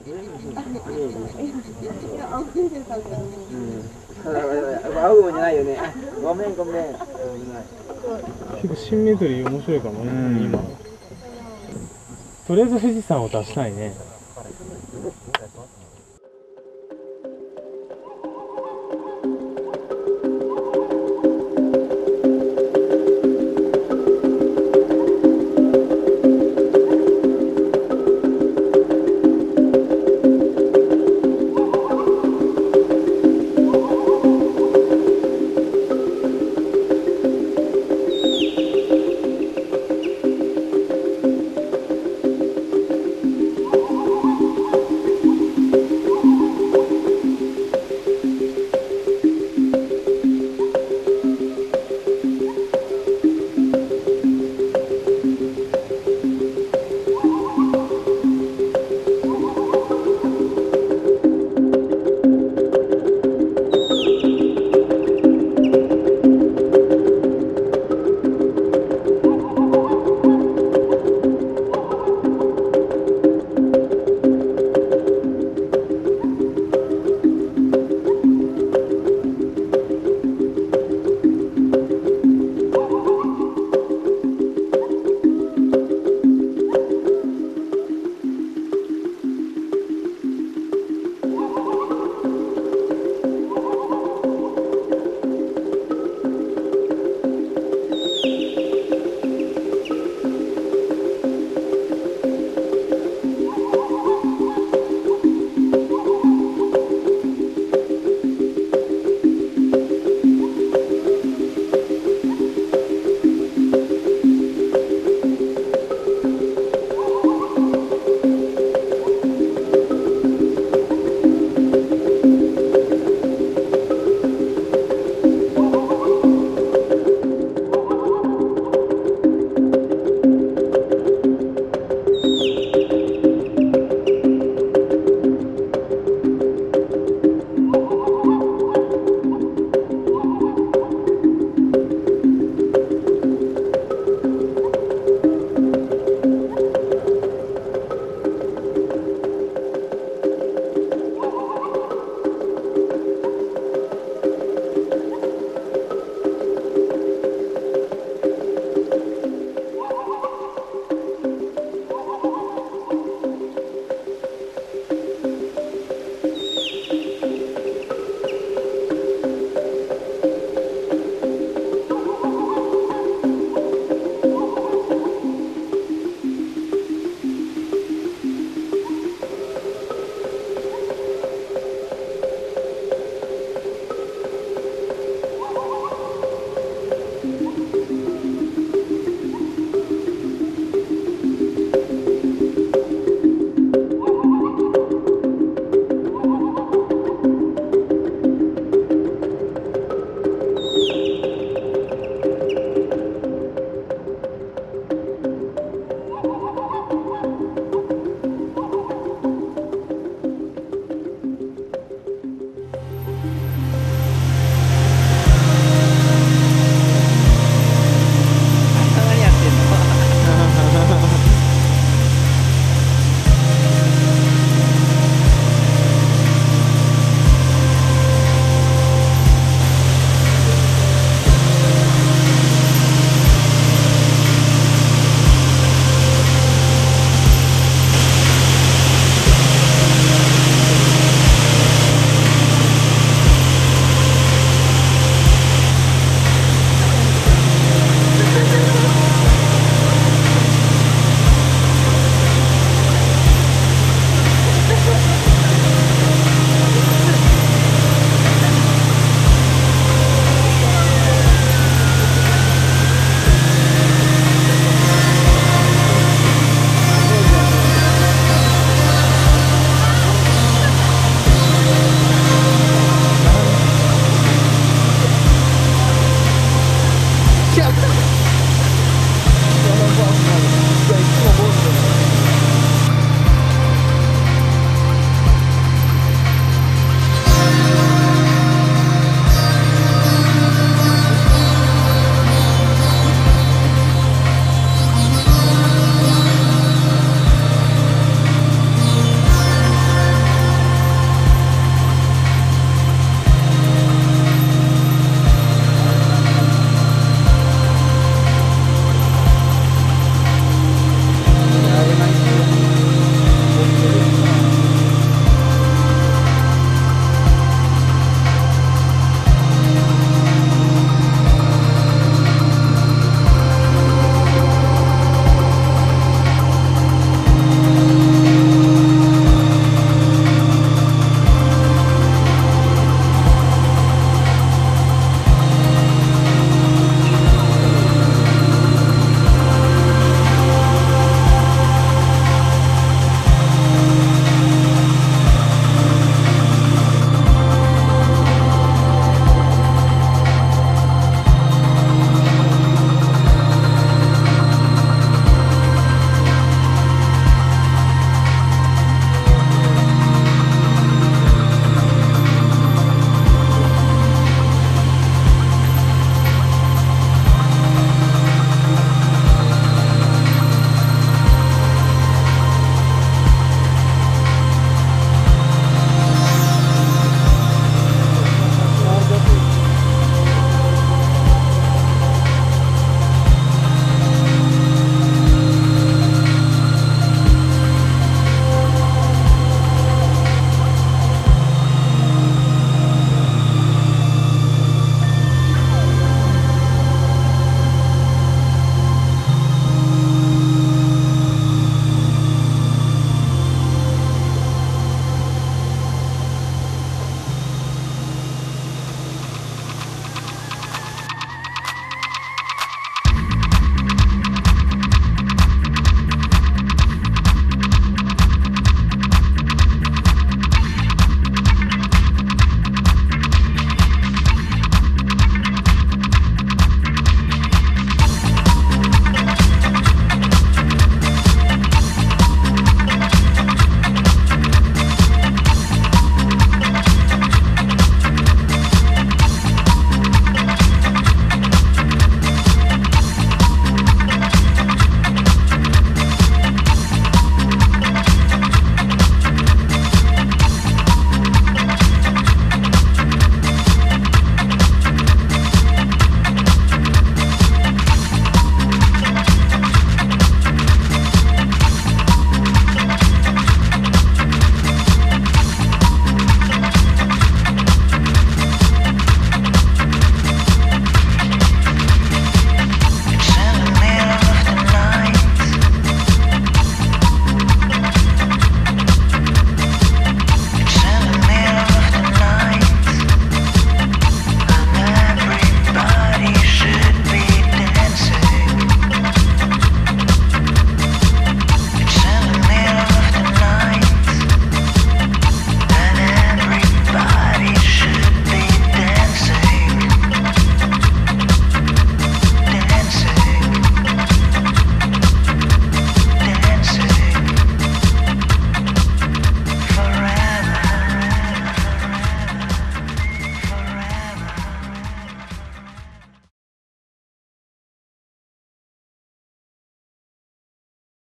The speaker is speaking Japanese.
会うもん。じゃないよね。ごめん。ごめん。結構新メトリー面白いかもね、うん。今とりあえず富士山を出したいね